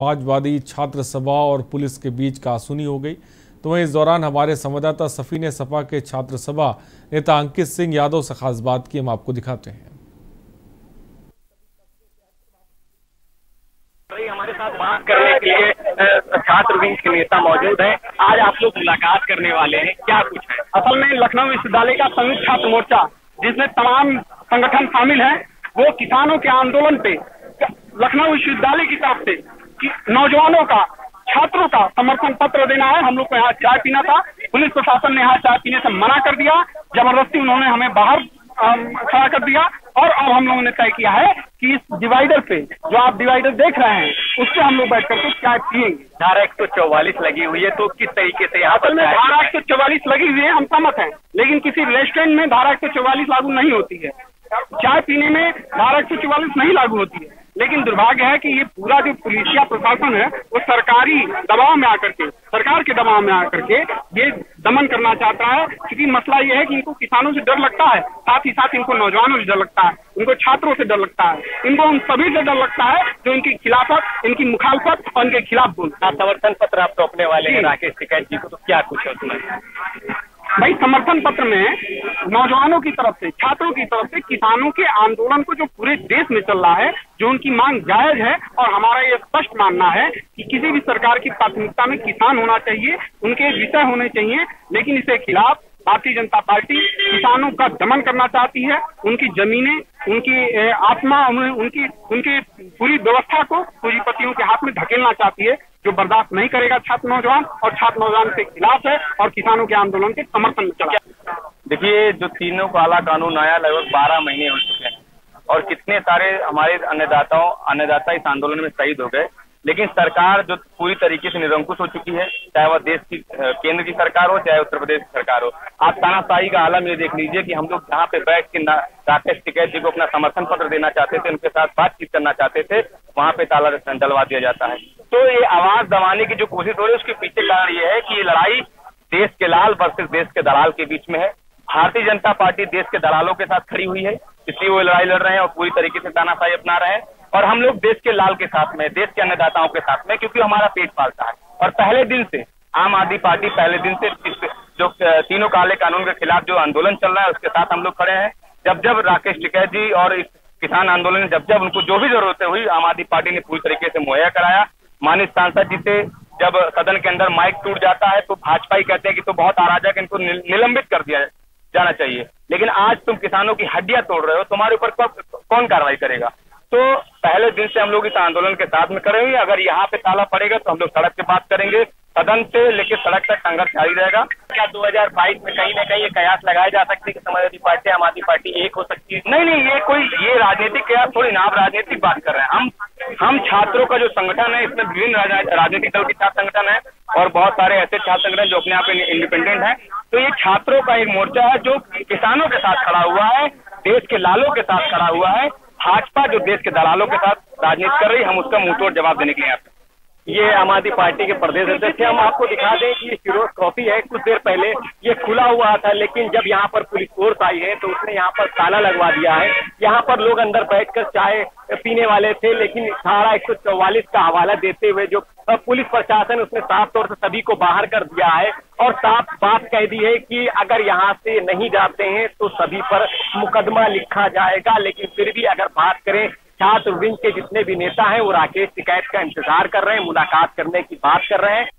समाजवादी छात्र सभा और पुलिस के बीच कासुनी हो गई। तो वहीं इस दौरान हमारे संवाददाता सफ़ी ने सपा के छात्र सभा नेता अंकित सिंह यादव से खास बात की हम आपको दिखाते हैं। हमारे साथ बात करने के लिए छात्र विंग के नेता मौजूद हैं। आज आप लोग मुलाकात करने वाले हैं। क्या कुछ है? असल में लखनऊ विश्वविद्यालय का संयुक्त छात्र मोर्चा, जिसमें तमाम संगठन शामिल हैं, वो किसानों के आंदोलन पे, लखनऊ विश्वविद्यालय की तरफ़ से नौजवानों का छात्रों का समर्थन पत्र देना है। हम लोग को यहाँ चाय पीना था। पुलिस प्रशासन ने यहाँ चाय पीने से मना कर दिया। ज़बरदस्ती उन्होंने हमें बाहर खड़ा कर दिया। और अब हम लोगों ने तय किया है कि इस डिवाइडर पे जो आप डिवाइडर देख रहे हैं उस पर हम लोग बैठ करके चाय पियेंगे। धारा एक सौ चौवालीस लगी हुई है तो किस तरीके से यहाँ असल में धारा एक सौ चौवालीस लगी हुई है हम सहमत हैं। लेकिन किसी रेस्टोरेंट में धारा एक सौ चौवालीस लागू नहीं होती है। चाय पीने में धारा एक सौ चौवालीस नहीं लागू होती है। लेकिन दुर्भाग्य है कि ये पूरा जो पुलिसिया प्रशासन है वो सरकारी दबाव में आकर के सरकार के दबाव में आकर के ये दमन करना चाहता है। क्योंकि मसला ये है कि इनको किसानों से डर लगता है साथ ही साथ इनको नौजवानों से डर लगता है इनको छात्रों से डर लगता है इनको उन सभी से डर लगता है जो इनकी खिलाफत इनकी मुखालफत और इनके खिलाफ बोलता है। समर्थन पत्र आप सौंपने वाले हैं राकेश टिकैत जी को तो क्या कुछ है उसमें? भाई, समर्थन पत्र में नौजवानों की तरफ़ से, छात्रों की तरफ़ से किसानों के आंदोलन को जो पूरे देश में चल रहा है, जो उनकी मांग जायज़ है और हमारा ये स्पष्ट मानना है कि किसी भी सरकार की प्राथमिकता में किसान होना चाहिए, उनके विषय होने चाहिए, लेकिन इसके खिलाफ भारतीय जनता पार्टी किसानों का दमन करना चाहती है। उनकी जमीनें, उनकी आत्मा उनकी उनकी पूरी व्यवस्था को पूंजीपतियों के हाथ में धकेलना चाहती है। जो बर्दाश्त नहीं करेगा छात्र नौजवान और छात्र नौजवान के खिलाफ है और किसानों के आंदोलन के समर्थन में चला। देखिए, जो तीनों काला कानून आया, लगभग बारह महीने हो चुके हैं। और कितने सारे हमारे अन्नदाताओं, अन्नदाता इस आंदोलन में शहीद हो गए। लेकिन सरकार जो पूरी तरीके से निरंकुश हो चुकी है, चाहे वह देश की केंद्र की सरकार हो, चाहे उत्तर प्रदेश की सरकार हो। आप तानाशाही का आलम ये देख लीजिए कि हम लोग जहाँ पे बैठ के राकेश टिकैत जी को अपना समर्थन पत्र देना चाहते थे, उनके साथ बातचीत करना चाहते थे वहाँ पे ताला डलवा दिया जाता है। तो ये आवाज़ दबाने की जो कोशिश हो रही है, उसके पीछे कारण ये है कि ये लड़ाई देश के लाल वर्सेस देश के दलाल के बीच में है। भारतीय जनता पार्टी देश के दलालों के साथ खड़ी हुई है, इसलिए वो लड़ाई लड़ रहे हैं और पूरी तरीके से तानाशाही अपना रहे हैं। और हम लोग देश के लाल के साथ में, देश के अन्नदाताओं के साथ में, क्योंकि हमारा पेट पालता है। और पहले दिन से, आम आदमी पार्टी पहले दिन से जो तीनों काले कानून के खिलाफ जो आंदोलन चल रहा है, उसके साथ हम लोग खड़े हैं। जब जब राकेश टिकैत जी और इस किसान आंदोलन जब जब उनको जो भी जरूरतें हुई, आम आदमी पार्टी ने पूरी तरीके से मुहैया कराया। मानित सांसद जी से जब सदन के अंदर माइक टूट जाता है तो भाजपा ही कहते हैं कि तो बहुत अराजक इनको निलंबित कर दिया जाना चाहिए। लेकिन आज तुम किसानों की हड्डियाँ तोड़ रहे हो तुम्हारे ऊपर कौन कार्रवाई करेगा? तो पहले दिन से हम लोग इस आंदोलन के साथ में करेंगे अगर यहाँ पे ताला पड़ेगा तो हम लोग सड़क की बात करेंगे। सदन से लेकर सड़क तक संघर्ष जारी रहेगा। क्या 2022 में कहीं ना कहीं ये कयास लगाए जा सकते हैं कि समाजवादी पार्टी, आम आदमी पार्टी एक हो सकती है? नहीं नहीं, ये कोई, ये राजनीतिक कयास थोड़ी ना राजनीतिक बात कर रहे हैं। हम हम छात्रों का जो संगठन है, इसमें विभिन्न राजनीतिक दल के छात्र संगठन है और बहुत सारे ऐसे छात्र संगठन जो अपने आप इंडिपेंडेंट है। तो ये छात्रों का एक मोर्चा है जो किसानों के साथ खड़ा हुआ है, देश के लालों के साथ खड़ा हुआ है। भाजपा जो देश के दलालों के साथ राजनीति कर रही है, हम उसका मुंहतोड़ जवाब देने के लिए आते ये आम आदमी पार्टी के प्रदेश अध्यक्ष हम आपको दिखा दें कि ये शिरोज कॉफ़ी है। कुछ देर पहले ये खुला हुआ था, लेकिन जब यहाँ पर पुलिस फोर्स आई है तो उसने यहाँ पर ताला लगवा दिया है। यहाँ पर लोग अंदर बैठकर चाय पीने वाले थे, लेकिन धारा एक का हवाला देते हुए जो पुलिस प्रशासन उसने साफ़ तौर से सभी को बाहर कर दिया है और साफ़ बात कह दी है कि अगर यहाँ से नहीं जाते हैं तो सभी पर मुकदमा लिखा जाएगा। लेकिन फिर भी अगर बात करें छात्र विंग के जितने भी नेता हैं, वो राकेश शिकायत का इंतज़ार कर रहे हैं, मुलाकात करने की बात कर रहे हैं।